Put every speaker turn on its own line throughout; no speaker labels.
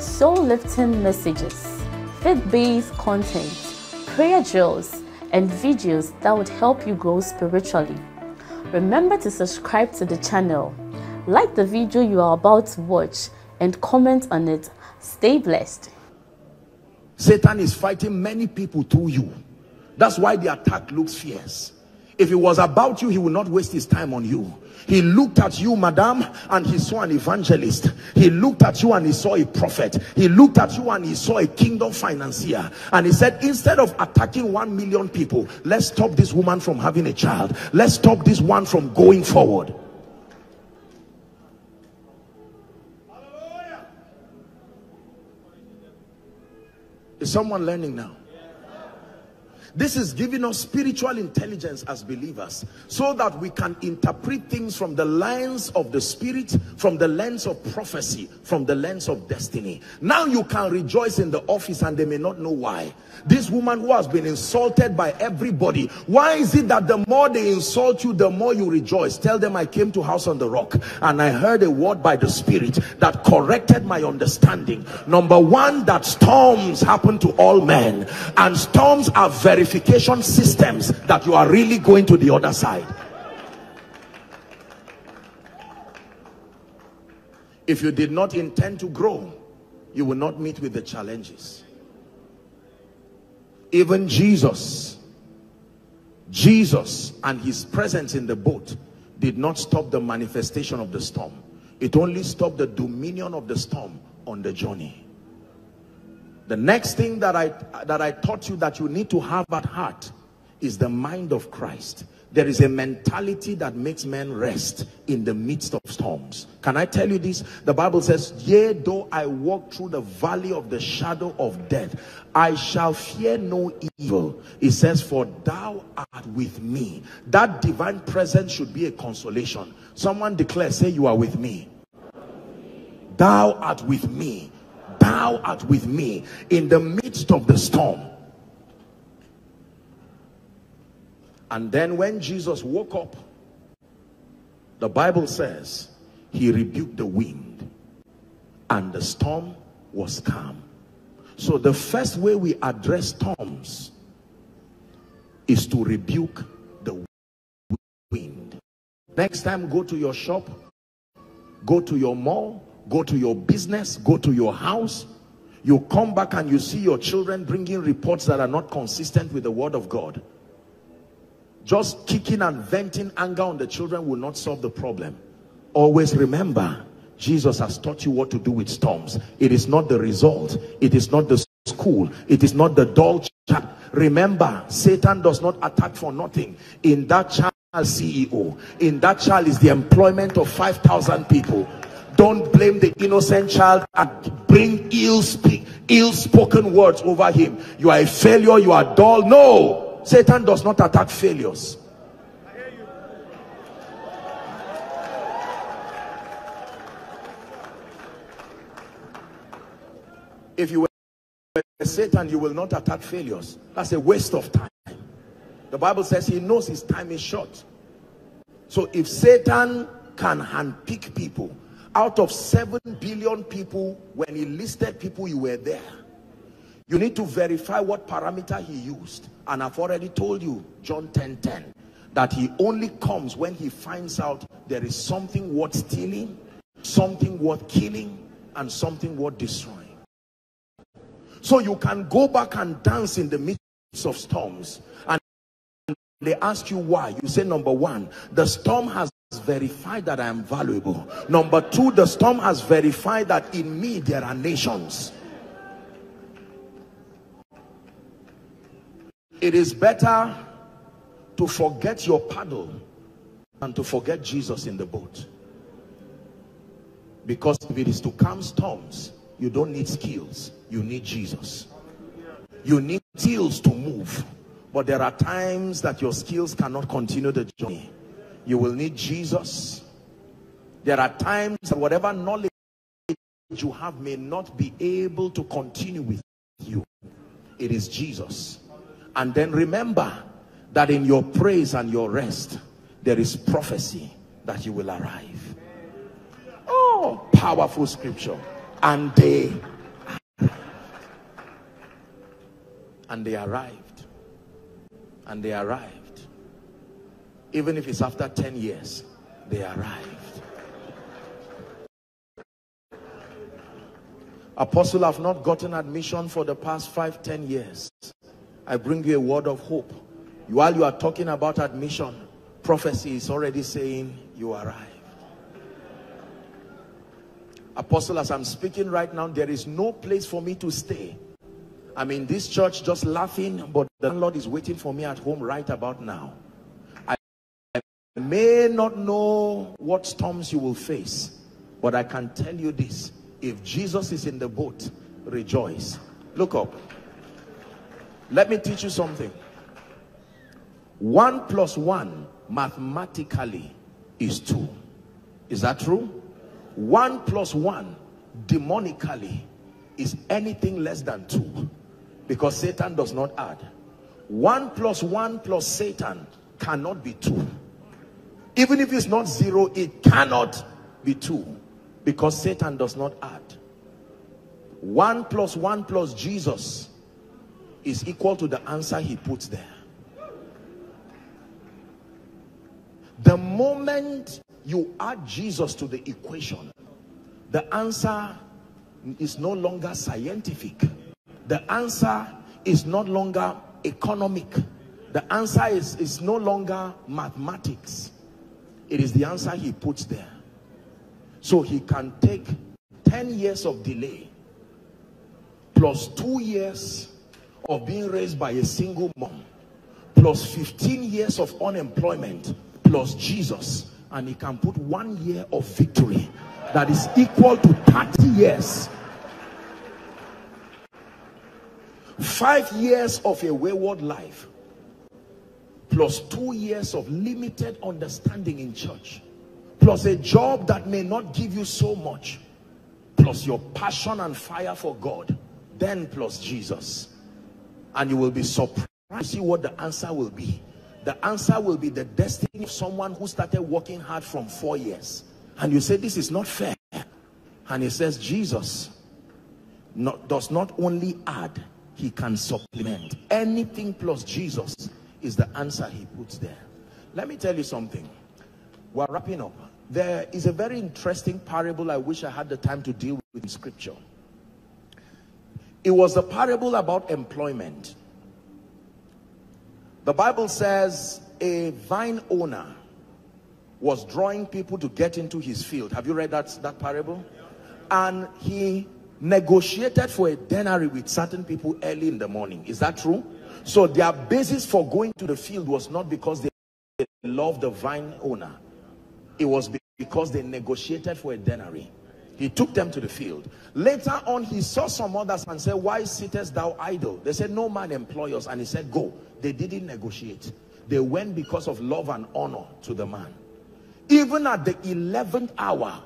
soul-lifting messages, faith-based content, prayer drills, and videos that would help you grow spiritually. Remember to subscribe to the channel, like the video you are about to watch, and comment on it. Stay blessed.
Satan is fighting many people through you. That's why the attack looks fierce. If it was about you, he would not waste his time on you. He looked at you, madam, and he saw an evangelist. He looked at you and he saw a prophet. He looked at you and he saw a kingdom financier. And he said, instead of attacking one million people, let's stop this woman from having a child. Let's stop this one from going forward. Is someone learning now? This is giving us spiritual intelligence as believers so that we can interpret things from the lens of the spirit, from the lens of prophecy, from the lens of destiny. Now you can rejoice in the office and they may not know why. This woman who has been insulted by everybody, why is it that the more they insult you, the more you rejoice? Tell them I came to house on the rock and I heard a word by the spirit that corrected my understanding. Number one, that storms happen to all men and storms are verification systems that you are really going to the other side. If you did not intend to grow, you will not meet with the challenges. Even Jesus, Jesus and his presence in the boat did not stop the manifestation of the storm. It only stopped the dominion of the storm on the journey. The next thing that I, that I taught you that you need to have at heart is the mind of Christ. There is a mentality that makes men rest in the midst of storms. Can I tell you this? The Bible says, Yea, though I walk through the valley of the shadow of death, I shall fear no evil. It says, For thou art with me. That divine presence should be a consolation. Someone declare, say, You are with me. Thou art with me. Thou art with me in the midst of the storm. And then when Jesus woke up, the Bible says he rebuked the wind and the storm was calm. So the first way we address storms is to rebuke the wind. Next time, go to your shop, go to your mall, go to your business, go to your house. You come back and you see your children bringing reports that are not consistent with the word of God just kicking and venting anger on the children will not solve the problem. Always remember, Jesus has taught you what to do with storms. It is not the result. It is not the school. It is not the dull child. Remember, Satan does not attack for nothing. In that child CEO, in that child is the employment of 5,000 people. Don't blame the innocent child and bring ill speak, ill spoken words over him. You are a failure. You are dull. No Satan does not attack failures. If you were Satan, you will not attack failures. That's a waste of time. The Bible says he knows his time is short. So if Satan can handpick people, out of 7 billion people, when he listed people, you were there. You need to verify what parameter he used. And I've already told you, John 10, 10, that he only comes when he finds out there is something worth stealing, something worth killing, and something worth destroying. So you can go back and dance in the midst of storms. And they ask you why. You say, number one, the storm has verified that I am valuable. Number two, the storm has verified that in me there are nations. It is better to forget your paddle than to forget Jesus in the boat. Because if it is to calm storms, you don't need skills you need jesus you need skills to move but there are times that your skills cannot continue the journey you will need jesus. There are times that whatever knowledge you have may not be able to continue with you. It is jesus. And then remember that in your praise and your rest there is prophecy that you will arrive. Oh powerful scripture. And they and they arrived. And they arrived even if it's after 10 years they arrived. Apostle I have not gotten admission for the past five ten years. I bring you a word of hope. While you are talking about admission prophecy is already saying you arrive apostle as i'm speaking right now there is no place for me to stay. I'm in this church just laughing but the lord is waiting for me at home right about now may not know what storms you will face but i can tell you this. If jesus is in the boat rejoice. Look up. Let me teach you something. One plus one mathematically is two. Is that true? One plus one demonically is anything less than two because Satan does not add. One plus one plus Satan cannot be two even if it's not zero it cannot be two because Satan does not add one plus one plus Jesus is equal to the answer he puts there the moment you add Jesus to the equation, the answer is no longer scientific. The answer is no longer economic. The answer is, is no longer mathematics. It is the answer he puts there. So he can take 10 years of delay plus two years of being raised by a single mom plus 15 years of unemployment plus Jesus and he can put one year of victory that is equal to 30 years five years of a wayward life plus two years of limited understanding in church plus a job that may not give you so much plus your passion and fire for God then plus Jesus. And you will be surprised to see what the answer will be. The answer will be the destiny of someone who started working hard from four years. And you say this is not fair. And he says jesus not, does not only add he can supplement anything plus jesus is the answer he puts there let me tell you something we're wrapping up there is a very interesting parable i wish i had the time to deal with in scripture it was the parable about employment the Bible says a vine owner was drawing people to get into his field. Have you read that, that parable? And he negotiated for a denary with certain people early in the morning. Is that true? So their basis for going to the field was not because they loved the vine owner. It was because they negotiated for a denary. He took them to the field. Later on, he saw some others and said, Why sittest thou idle? They said, No man employ us. And he said, Go. They didn't negotiate. They went because of love and honor to the man. Even at the 11th hour,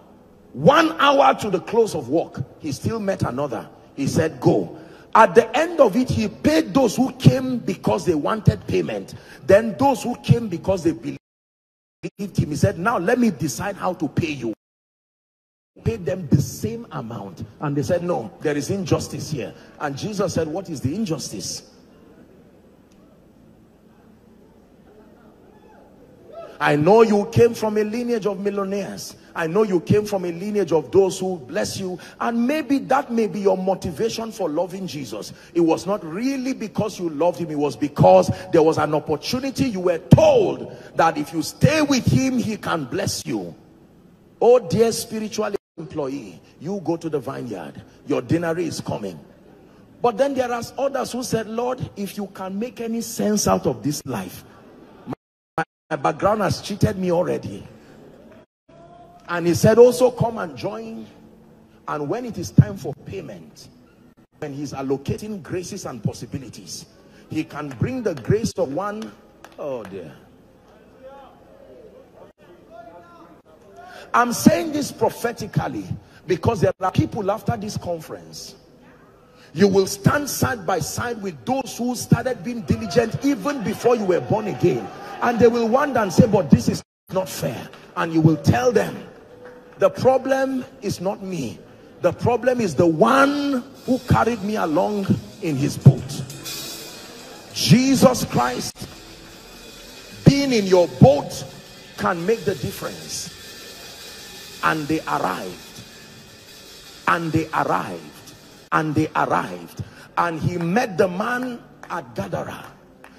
one hour to the close of work, he still met another. He said, Go. At the end of it, he paid those who came because they wanted payment. Then those who came because they believed him. He said, Now let me decide how to pay you paid them the same amount and they said no there is injustice here and jesus said what is the injustice I know you came from a lineage of millionaires. I know you came from a lineage of those who bless you. And maybe that may be your motivation for loving Jesus. It was not really because you loved him. It was because there was an opportunity. You were told that if you stay with him, he can bless you. Oh, dear spiritual employee, you go to the vineyard. Your denarii is coming. But then there are others who said, Lord, if you can make any sense out of this life, my background has cheated me already. And he said, also come and join. And when it is time for payment when he's allocating graces and possibilities he can bring the grace of one oh dear. I'm saying this prophetically because there are people after this conference you will stand side by side with those who started being diligent even before you were born again. And they will wonder and say but this is not fair. And you will tell them the problem is not me. The problem is the one who carried me along in his boat. Jesus christ being in your boat can make the difference. And they arrived. And they arrived. And they arrived. And he met the man at gadara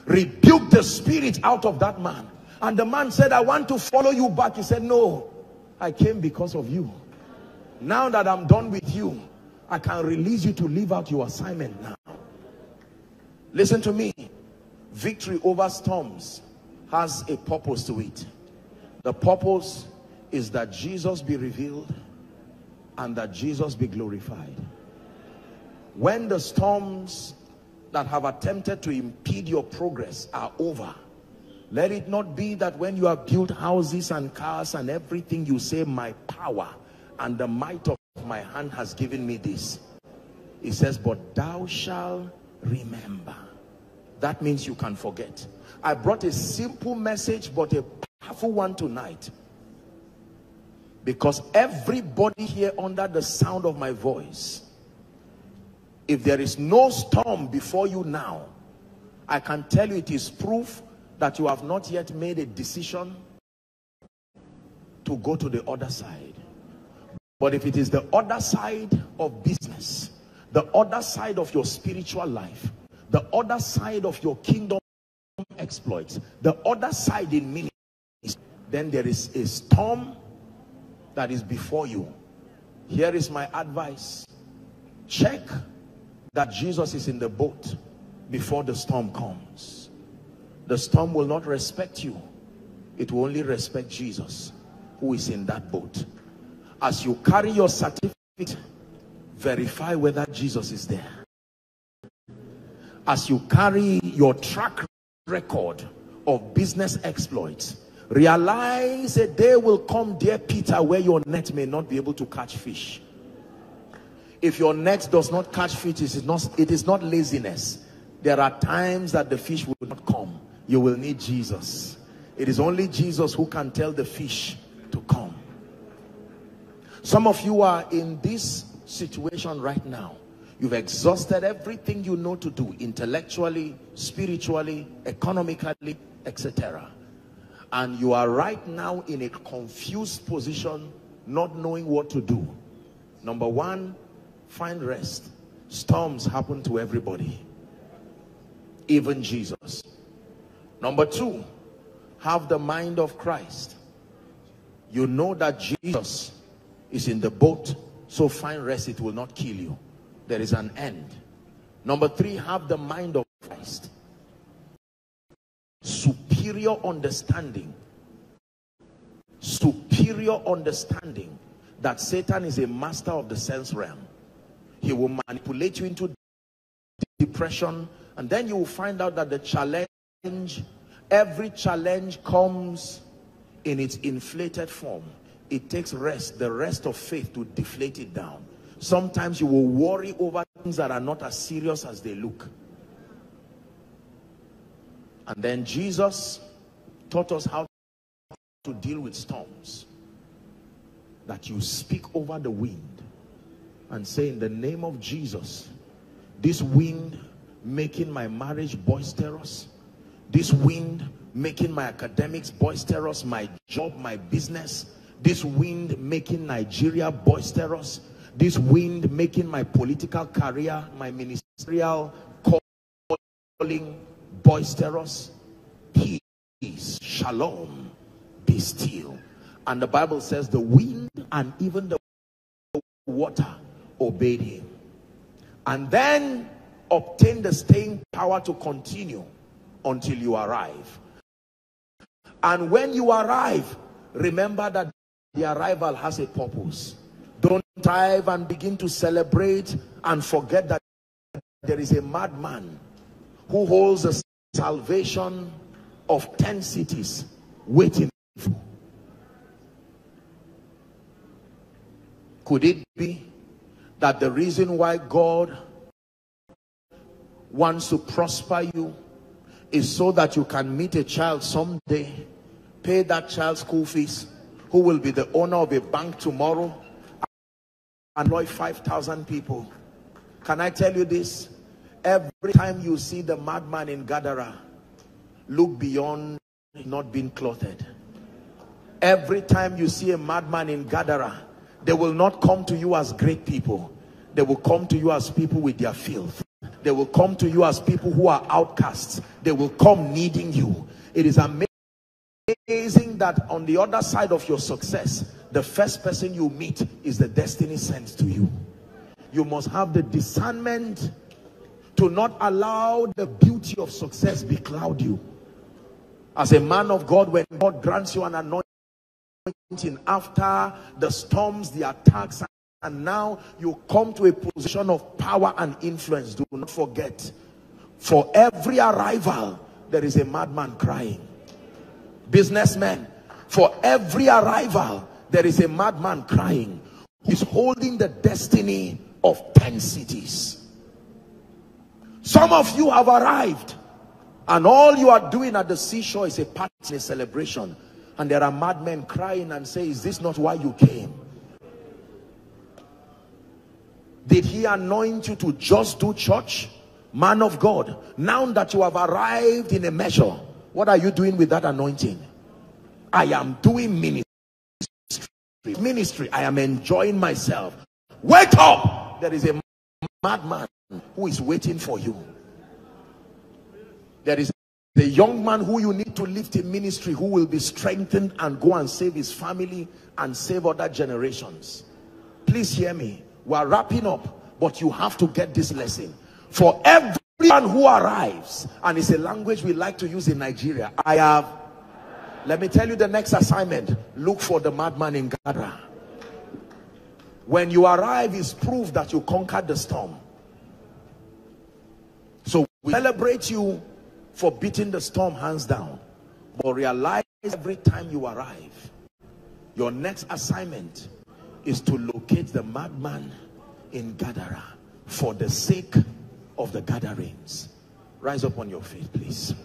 rebuked the spirit out of that man. And the man said i want to follow you back. He said no i came because of you. Now that i'm done with you i can release you to live out your assignment now. Listen to me. Victory over storms has a purpose to it. The purpose is that jesus be revealed and that jesus be glorified. When the storms that have attempted to impede your progress are over let it not be that when you have built houses and cars and everything you say my power and the might of my hand has given me this. He says but thou shalt remember. That means you can forget. I brought a simple message but a powerful one tonight. Because everybody here under the sound of my voice if there is no storm before you now i can tell you it is proof that you have not yet made a decision to go to the other side. But if it is the other side of business the other side of your spiritual life the other side of your kingdom exploits the other side in ministry then there is a storm that is before you. Here is my advice. Check that Jesus is in the boat before the storm comes. The storm will not respect you. It will only respect Jesus who is in that boat. As you carry your certificate, verify whether Jesus is there. As you carry your track record of business exploits, realize a day will come, dear Peter, where your net may not be able to catch fish if your net does not catch fish, it is not, it is not laziness. There are times that the fish will not come. You will need Jesus. It is only Jesus who can tell the fish to come. Some of you are in this situation right now. You've exhausted everything you know to do intellectually, spiritually, economically, etc. And you are right now in a confused position, not knowing what to do. Number one, Find rest. Storms happen to everybody. Even Jesus. Number two, have the mind of Christ. You know that Jesus is in the boat, so find rest. It will not kill you. There is an end. Number three, have the mind of Christ. Superior understanding. Superior understanding that Satan is a master of the sense realm he will manipulate you into depression and then you will find out that the challenge every challenge comes in its inflated form. It takes rest the rest of faith to deflate it down. Sometimes you will worry over things that are not as serious as they look. And then jesus taught us how to deal with storms. That you speak over the wind and say in the name of Jesus this wind making my marriage boisterous this wind making my academics boisterous my job my business this wind making Nigeria boisterous this wind making my political career my ministerial calling boisterous peace shalom be still. And the Bible says the wind and even the water obeyed him. And then obtain the staying power to continue until you arrive and when you arrive remember that the arrival has a purpose Don't dive and begin to celebrate and forget that there is a madman who holds the salvation of 10 cities waiting for. Could it be that the reason why God wants to prosper you is so that you can meet a child someday, pay that child's school fees, who will be the owner of a bank tomorrow, and employ 5,000 people. Can I tell you this? Every time you see the madman in Gadara, look beyond not being clothed. Every time you see a madman in Gadara, they will not come to you as great people. They will come to you as people with their filth. They will come to you as people who are outcasts. They will come needing you. It is amazing that on the other side of your success, the first person you meet is the destiny sent to you. You must have the discernment to not allow the beauty of success be cloud you. As a man of God, when God grants you an anointing after the storms, the attacks, and now you come to a position of power and influence. Do not forget, for every arrival, there is a madman crying. Businessmen, for every arrival, there is a madman crying. He's holding the destiny of 10 cities. Some of you have arrived and all you are doing at the seashore is a party, a celebration. And there are madmen crying and say, is this not why you came? Did he anoint you to just do church? Man of God, now that you have arrived in a measure, what are you doing with that anointing? I am doing ministry. Ministry. I am enjoying myself. Wake up! There is a madman who is waiting for you. There is the young man who you need to lift in ministry who will be strengthened and go and save his family and save other generations. Please hear me. We are wrapping up, but you have to get this lesson. For everyone who arrives, and it's a language we like to use in Nigeria, I have, let me tell you the next assignment. Look for the madman in Gadara. When you arrive, is proof that you conquered the storm. So we celebrate you for beating the storm hands down. But realize every time you arrive, your next assignment is to locate the madman in Gadara for the sake of the gatherings. Rise up on your feet, please.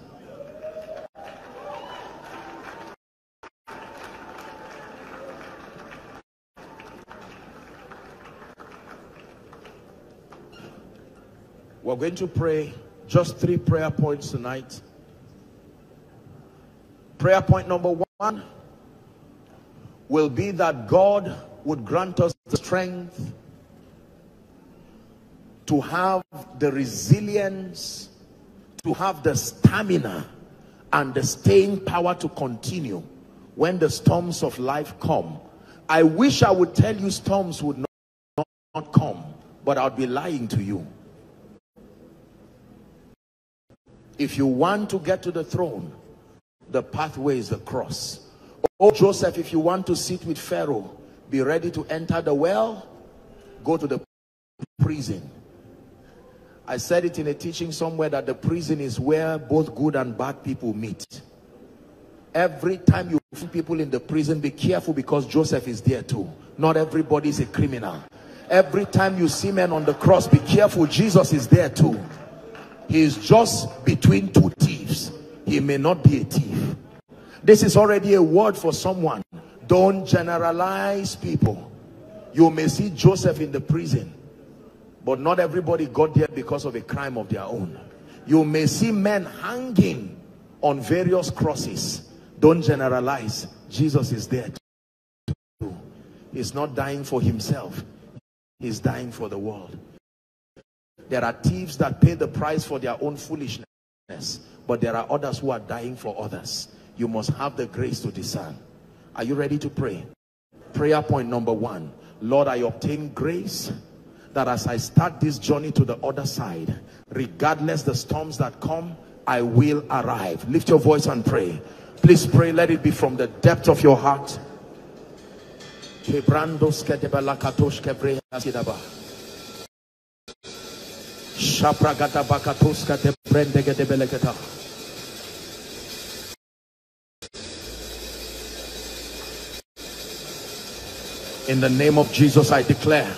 We're going to pray just three prayer points tonight. Prayer point number one will be that God would grant us the strength to have the resilience, to have the stamina and the staying power to continue when the storms of life come. I wish I would tell you storms would not, not come, but I'd be lying to you. If you want to get to the throne, the pathway is the cross. Oh, Joseph, if you want to sit with Pharaoh, be ready to enter the well, go to the prison. I said it in a teaching somewhere that the prison is where both good and bad people meet. Every time you find people in the prison, be careful because Joseph is there too. Not everybody is a criminal. Every time you see men on the cross, be careful. Jesus is there too. He is just between two thieves. He may not be a thief. This is already a word for someone. Don't generalize people. You may see Joseph in the prison, but not everybody got there because of a crime of their own. You may see men hanging on various crosses. Don't generalize. Jesus is there too. He's not dying for himself. He's dying for the world. There are thieves that pay the price for their own foolishness. But there are others who are dying for others. You must have the grace to discern. Are you ready to pray? Prayer point number one. Lord, I obtain grace that as I start this journey to the other side, regardless the storms that come, I will arrive. Lift your voice and pray. Please pray. Let it be from the depth of your heart. Kebrandos kedebelakatosh kebrehazidaba. Shapragata bakatoska de brendegedebeleketa. In the name of Jesus, I declare,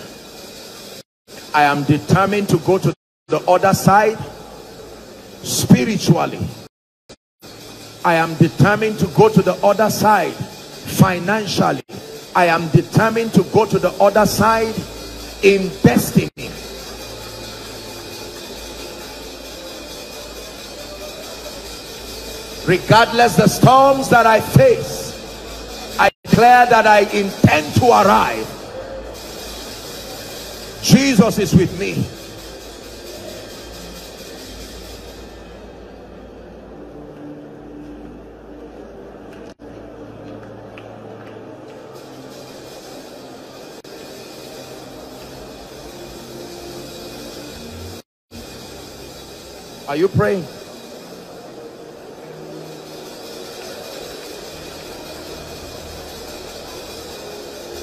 I am determined to go to the other side spiritually. I am determined to go to the other side financially. I am determined to go to the other side in destiny. Regardless the storms that I face, declare that I intend to arrive. Jesus is with me. Are you praying?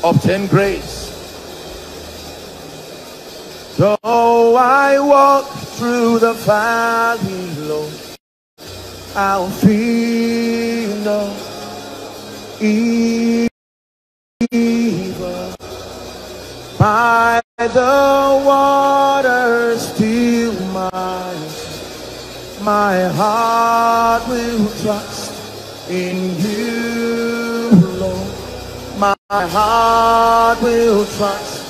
Obtain grace. Though I walk through the valley Lord, I'll fear no evil. By the waters still my my heart will trust in you. My heart will trust.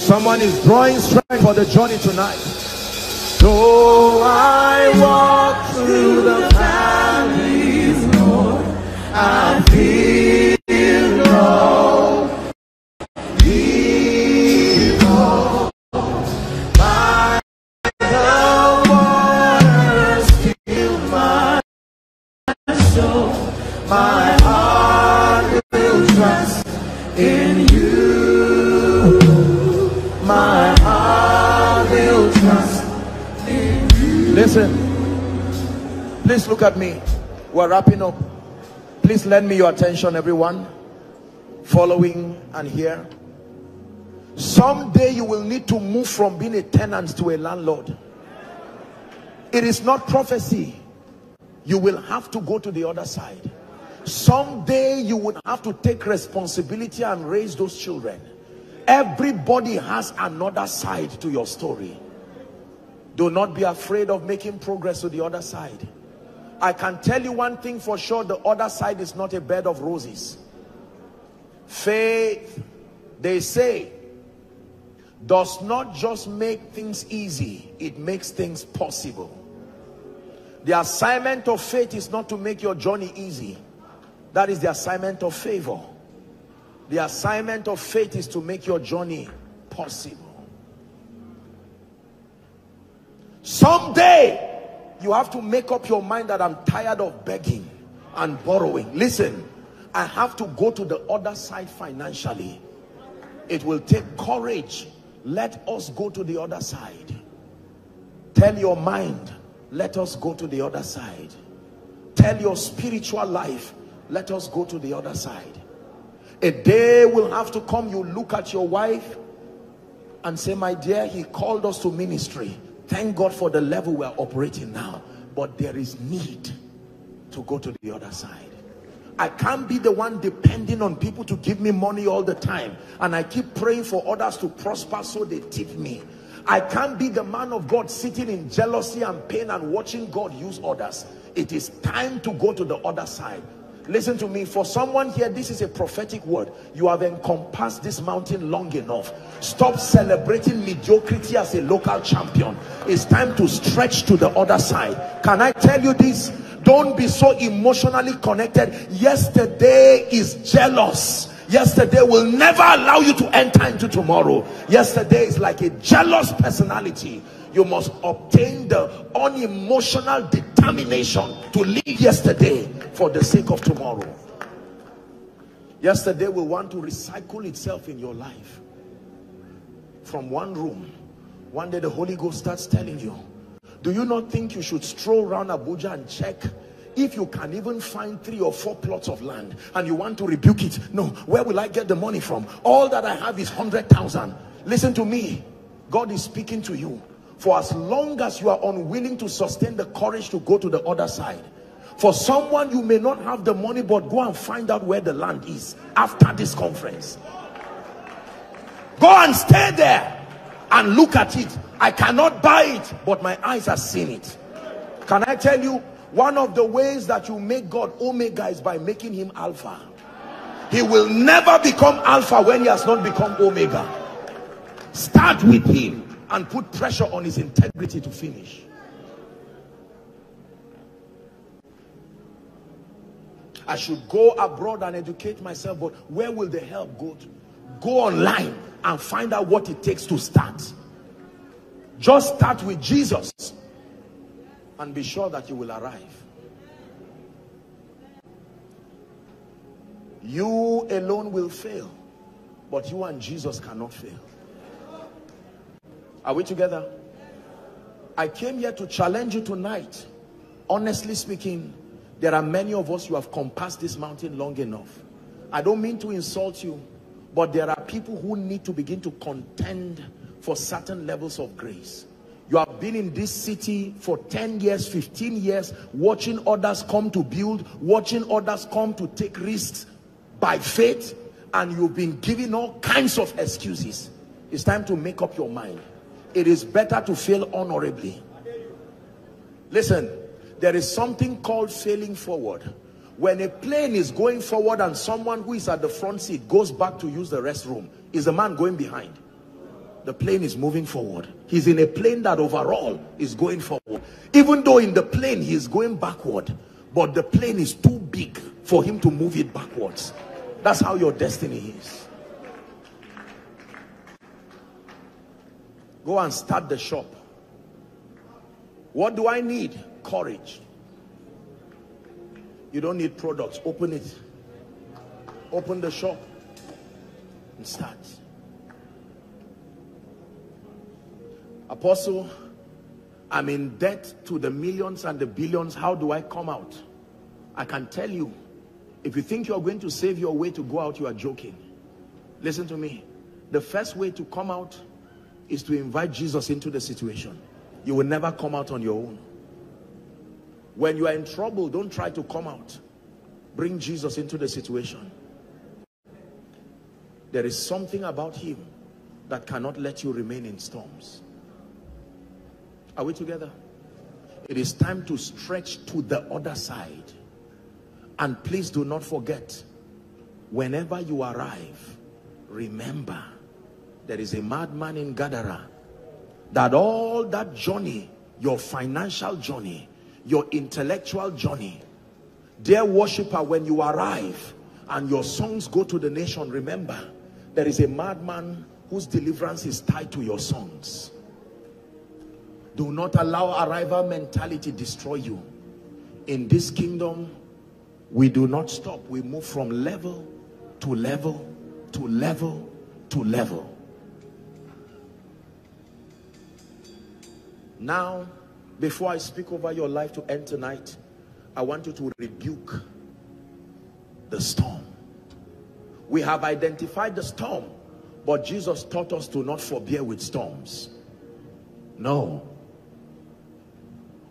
Someone is drawing strength for the journey tonight. Though I walk through the valleys, Lord, I feel no evil. By the waters still my soul, my heart will trust in you. My heart will trust. Listen, please look at me. We're wrapping up. Please lend me your attention, everyone. Following and here. Someday you will need to move from being a tenant to a landlord. It is not prophecy. You will have to go to the other side. Someday you would have to take responsibility and raise those children. Everybody has another side to your story. Do not be afraid of making progress to the other side. I can tell you one thing for sure, the other side is not a bed of roses. Faith, they say, does not just make things easy, it makes things possible. The assignment of faith is not to make your journey easy. That is the assignment of favor. The assignment of faith is to make your journey possible. Someday, you have to make up your mind that I'm tired of begging and borrowing. Listen, I have to go to the other side financially. It will take courage. Let us go to the other side. Tell your mind, let us go to the other side. Tell your spiritual life, let us go to the other side. A day will have to come, you look at your wife and say, my dear, he called us to ministry. Thank God for the level we are operating now. But there is need to go to the other side. I can't be the one depending on people to give me money all the time. And I keep praying for others to prosper so they tip me. I can't be the man of God sitting in jealousy and pain and watching God use others. It is time to go to the other side. Listen to me, for someone here, this is a prophetic word. You have encompassed this mountain long enough. Stop celebrating mediocrity as a local champion. It's time to stretch to the other side. Can I tell you this? Don't be so emotionally connected. Yesterday is jealous. Yesterday will never allow you to enter into tomorrow. Yesterday is like a jealous personality you must obtain the unemotional determination to live yesterday for the sake of tomorrow. Yesterday will want to recycle itself in your life. From one room, one day the Holy Ghost starts telling you, do you not think you should stroll around Abuja and check if you can even find three or four plots of land and you want to rebuke it? No where will i get the money from? All that i have is 100,000 listen to me. God is speaking to you for as long as you are unwilling to sustain the courage to go to the other side for someone you may not have the money but go and find out where the land is after this conference go and stay there and look at it i cannot buy it but my eyes have seen it can i tell you one of the ways that you make God Omega is by making him Alpha. He will never become Alpha when he has not become Omega. Start with him and put pressure on his integrity to finish. I should go abroad and educate myself, but where will the help go to? Go online and find out what it takes to start. Just start with Jesus and be sure that you will arrive. You alone will fail, but you and Jesus cannot fail. Are we together? I came here to challenge you tonight. Honestly speaking, there are many of us who have compassed this mountain long enough. I don't mean to insult you, but there are people who need to begin to contend for certain levels of grace. You have been in this city for 10 years, 15 years, watching others come to build, watching others come to take risks by faith, and you've been giving all kinds of excuses. It's time to make up your mind. It is better to fail honorably. Listen, there is something called failing forward. When a plane is going forward and someone who is at the front seat goes back to use the restroom, is the man going behind? the plane is moving forward he's in a plane that overall is going forward even though in the plane he is going backward but the plane is too big for him to move it backwards that's how your destiny is go and start the shop what do i need courage you don't need products open it open the shop and start Apostle, I'm in debt to the millions and the billions. How do I come out? I can tell you, if you think you're going to save your way to go out, you are joking. Listen to me. The first way to come out is to invite Jesus into the situation. You will never come out on your own. When you are in trouble, don't try to come out. Bring Jesus into the situation. There is something about him that cannot let you remain in storms. Are we together? It is time to stretch to the other side. And please do not forget, whenever you arrive, remember, there is a madman in Gadara that all that journey, your financial journey, your intellectual journey, dear worshiper, when you arrive and your songs go to the nation, remember, there is a madman whose deliverance is tied to your songs. Do not allow arrival mentality destroy you. In this kingdom, we do not stop. We move from level to level to level to level. Now, before I speak over your life to end tonight, I want you to rebuke the storm. We have identified the storm, but Jesus taught us to not forbear with storms. No.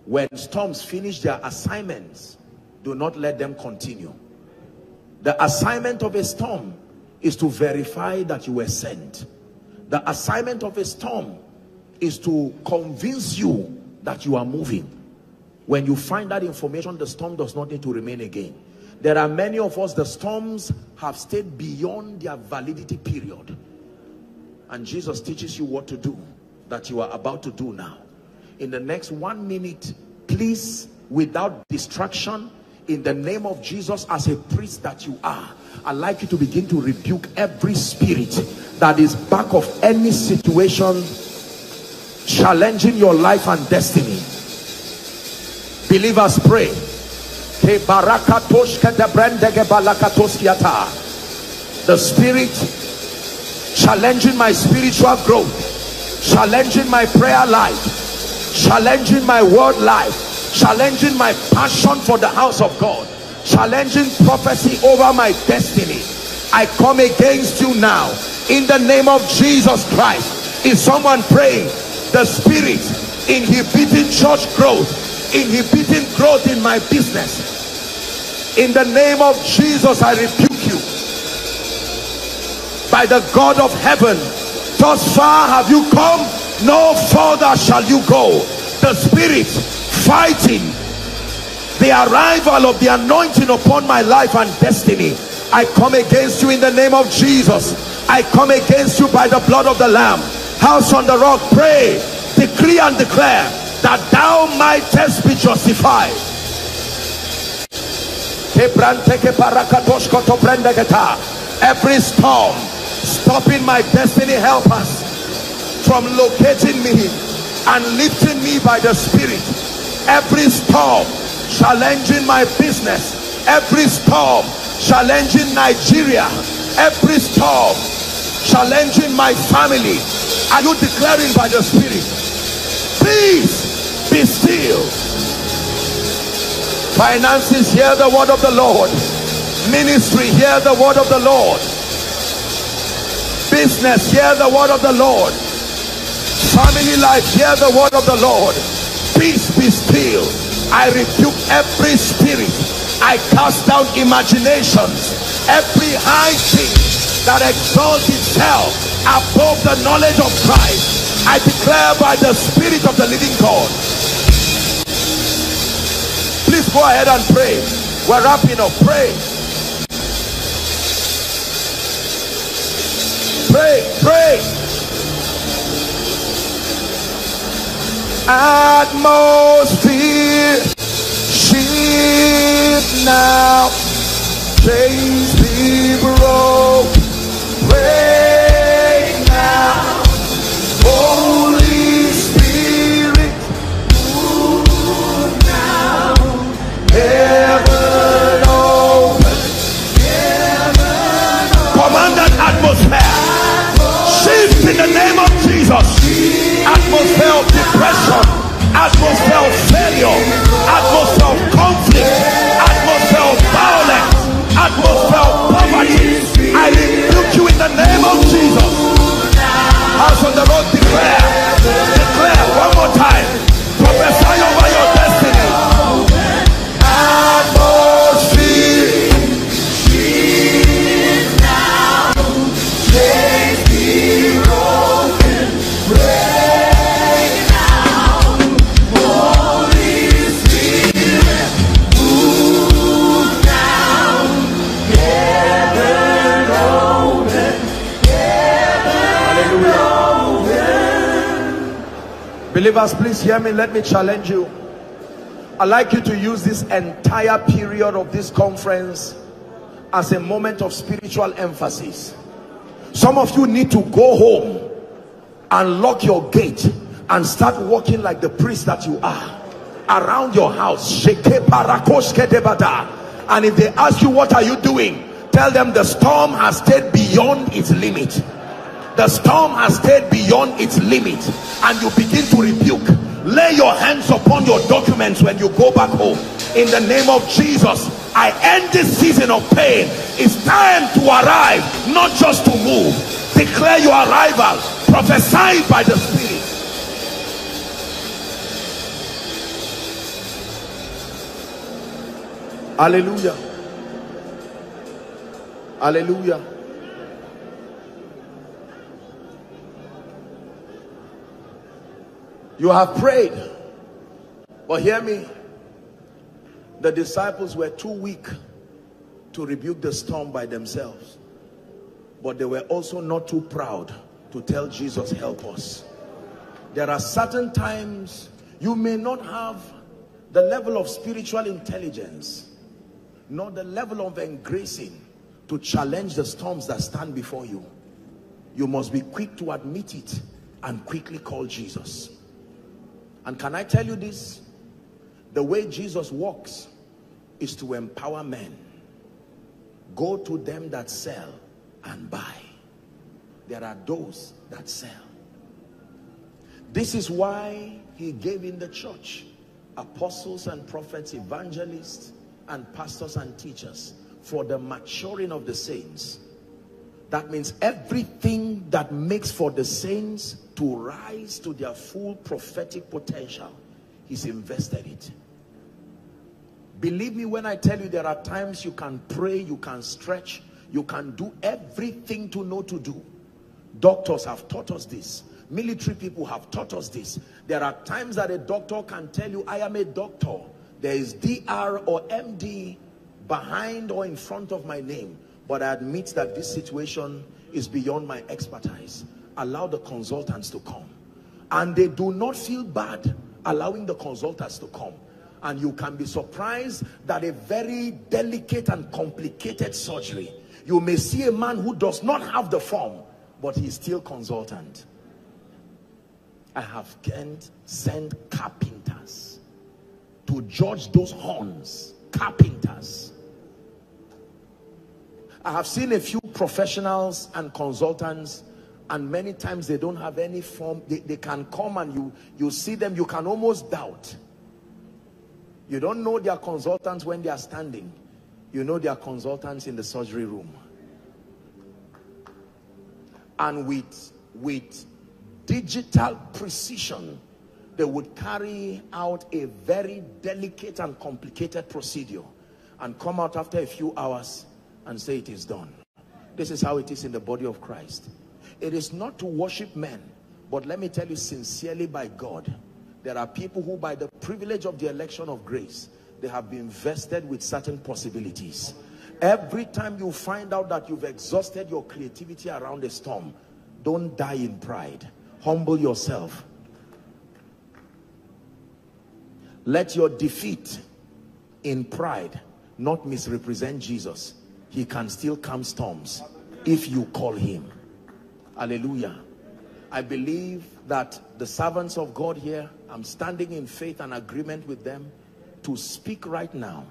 When storms finish their assignments, do not let them continue. The assignment of a storm is to verify that you were sent. The assignment of a storm is to convince you that you are moving. When you find that information, the storm does not need to remain again. There are many of us, the storms have stayed beyond their validity period. And Jesus teaches you what to do that you are about to do now in the next one minute please without distraction in the name of Jesus as a priest that you are I'd like you to begin to rebuke every spirit that is back of any situation challenging your life and destiny believers pray the spirit challenging my spiritual growth challenging my prayer life challenging my word life challenging my passion for the house of God, challenging prophecy over my destiny. I come against you now in the name of Jesus Christ. Is someone praying? The spirit inhibiting church growth, inhibiting growth in my business. In the name of Jesus, I rebuke you. By the God of heaven, thus far have you come, no further shall you go. The spirit fighting the arrival of the anointing upon my life and destiny. I come against you in the name of Jesus. I come against you by the blood of the Lamb. House on the rock, pray, decree and declare that thou mightest be justified. Every storm stopping my destiny help us from locating me and lifting me by the spirit. Every storm challenging my business. Every storm challenging Nigeria. Every storm challenging my family. Are you declaring by the spirit please be still finances hear the word of the Lord. Ministry hear the word of the Lord. Business hear the word of the Lord. Family life hear the word of the Lord. Peace be still. I rebuke every spirit. I cast down imaginations. Every high thing that exalts itself above the knowledge of Christ. I declare by the spirit of the living God. Please go ahead and pray. We're wrapping up. Pray. Pray. Pray. Atmosphere. Shift now. Chains be broke atmosphere. Shift in the name of Jesus. Atmosphere of depression. Atmosphere of failure Believers, please hear me. Let me challenge you. I'd like you to use this entire period of this conference as a moment of spiritual emphasis. Some of you need to go home and lock your gate and start walking like the priest that you are around your house. And if they ask you, what are you doing? Tell them the storm has stayed beyond its limit the storm has stayed beyond its limit and you begin to rebuke. Lay your hands upon your documents when you go back home. In the name of jesus i end this season of pain. It's time to arrive not just to move. Declare your arrival. Prophesy by the spirit. Hallelujah. Hallelujah You have prayed. But hear me. The disciples were too weak to rebuke the storm by themselves. But they were also not too proud to tell Jesus, help us. There are certain times you may not have the level of spiritual intelligence, nor the level of engracing to challenge the storms that stand before you. You must be quick to admit it and quickly call Jesus. And can I tell you this? The way Jesus walks is to empower men. Go to them that sell and buy. There are those that sell. This is why he gave in the church apostles and prophets, evangelists, and pastors and teachers for the maturing of the saints. That means everything that makes for the saints to rise to their full prophetic potential, he's invested it. Believe me when I tell you there are times you can pray, you can stretch, you can do everything to know to do. Doctors have taught us this. Military people have taught us this. There are times that a doctor can tell you, I am a doctor. There is DR or MD behind or in front of my name. But I admit that this situation is beyond my expertise. Allow the consultants to come. And they do not feel bad allowing the consultants to come. And you can be surprised that a very delicate and complicated surgery, you may see a man who does not have the form, but he's still consultant. I have sent carpenters to judge those horns. Carpenters. I have seen a few professionals and consultants and many times they don't have any form. They, they can come and you, you see them, you can almost doubt. You don't know their consultants when they are standing. You know their consultants in the surgery room. And with, with digital precision, they would carry out a very delicate and complicated procedure and come out after a few hours and say it is done. This is how it is in the body of Christ. It is not to worship men, but let me tell you sincerely by God, there are people who by the privilege of the election of grace, they have been vested with certain possibilities. Every time you find out that you've exhausted your creativity around a storm, don't die in pride. Humble yourself. Let your defeat in pride not misrepresent Jesus. He can still calm storms if you call him. Hallelujah. I believe that the servants of God here, I'm standing in faith and agreement with them to speak right now.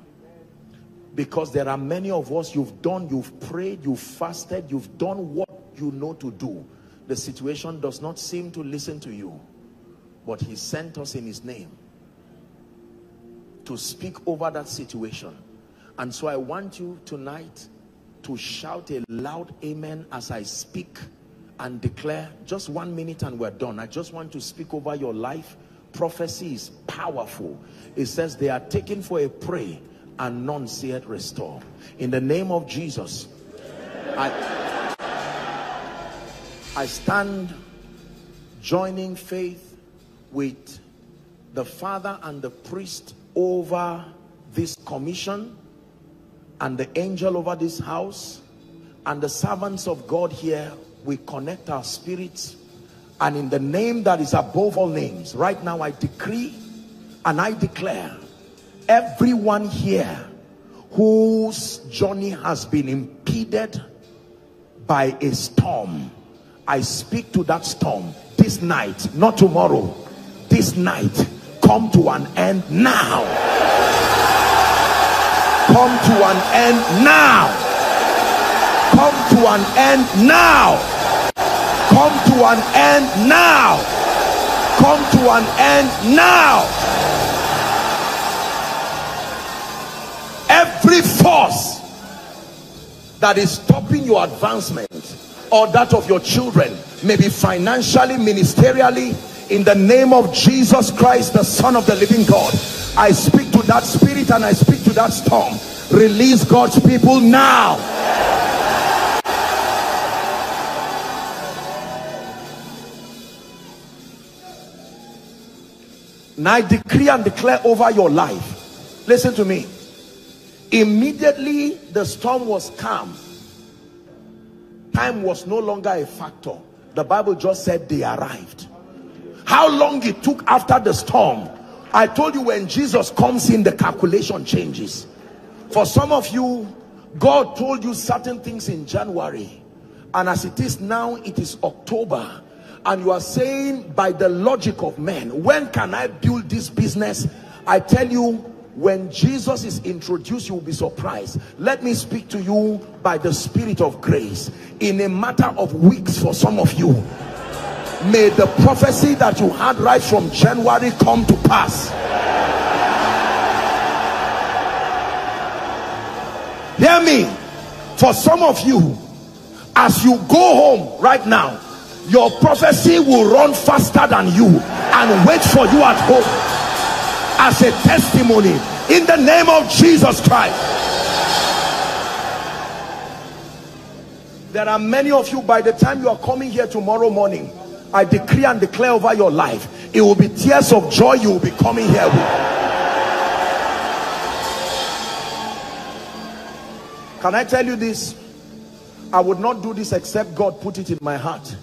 Because there are many of us, you've done, you've prayed, you've fasted, you've done what you know to do. The situation does not seem to listen to you. But he sent us in his name to speak over that situation. And so I want you tonight to shout a loud amen as I speak and declare just one minute and we're done. I just want to speak over your life. Prophecy is powerful. It says they are taken for a prey and none see it restore. In the name of Jesus, I, I stand joining faith with the father and the priest over this commission and the angel over this house and the servants of God here we connect our spirits. And in the name that is above all names right now I decree and I declare everyone here whose journey has been impeded by a storm. I speak to that storm this night not tomorrow this night. Come to an end now come to an end now. Come to an end now. Come to an end now. Come to an end now. Every force that is stopping your advancement or that of your children maybe financially ministerially in the name of Jesus Christ the son of the living God I speak to that spirit and I speak to that storm release God's people now Now I decree and declare over your life. Listen to me. Immediately the storm was calm. Time was no longer a factor. The Bible just said they arrived. How long it took after the storm. I told you when Jesus comes in, the calculation changes. For some of you, God told you certain things in January. And as it is now, it is October and you are saying by the logic of men when can i build this business i tell you when jesus is introduced you will be surprised let me speak to you by the spirit of grace in a matter of weeks for some of you may the prophecy that you had right from January come to pass. Hear me. For some of you, as you go home right now, your prophecy will run faster than you and wait for you at home as a testimony in the name of Jesus Christ. There are many of you by the time you are coming here tomorrow morning, I decree and declare over your life it will be tears of joy you will be coming here with. Can I tell you this? I would not do this except God put it in my heart.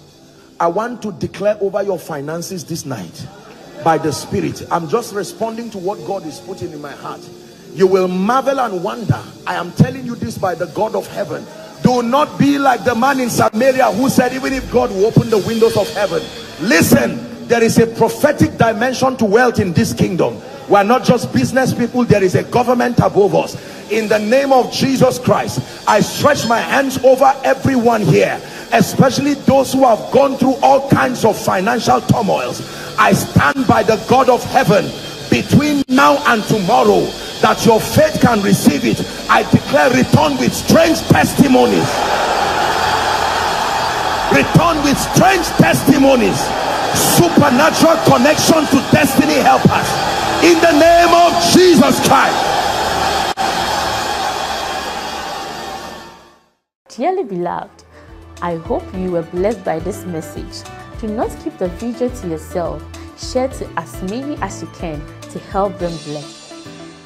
I want to declare over your finances this night by the spirit. I'm just responding to what God is putting in my heart. You will marvel and wonder. I am telling you this by the God of heaven do not be like the man in Samaria who said even if God will open the windows of heaven listen there is a prophetic dimension to wealth in this kingdom. We're not just business people there is a government above us. In the name of Jesus Christ I stretch my hands over everyone here especially those who have gone through all kinds of financial turmoils. I stand by the God of heaven between now and tomorrow that your faith can receive it I declare return with strange testimonies return with strange testimonies supernatural connection to destiny help us in the name of Jesus Christ
Dearly beloved, I hope you were blessed by this message. Do not keep the video to yourself. Share to as many as you can to help them bless.